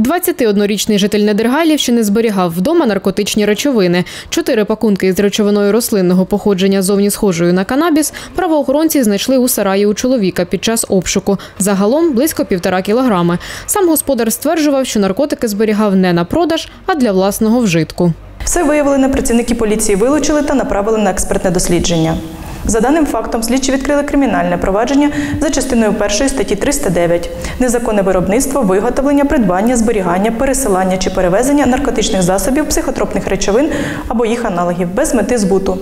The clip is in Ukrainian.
21-річний житель Недергайлівщини зберігав вдома наркотичні речовини. Чотири пакунки із речовиною рослинного походження зовні схожою на канабіс правоохоронці знайшли у сараї у чоловіка під час обшуку. Загалом близько півтора кілограми. Сам господар стверджував, що наркотики зберігав не на продаж, а для власного вжитку. Все виявлене працівники поліції вилучили та направили на експертне дослідження. За даним фактом, слідчі відкрили кримінальне провадження за частиною 1 статті 309 незаконне виробництво, виготовлення, придбання, зберігання, пересилання чи перевезення наркотичних засобів, психотропних речовин або їх аналогів без мети збуту.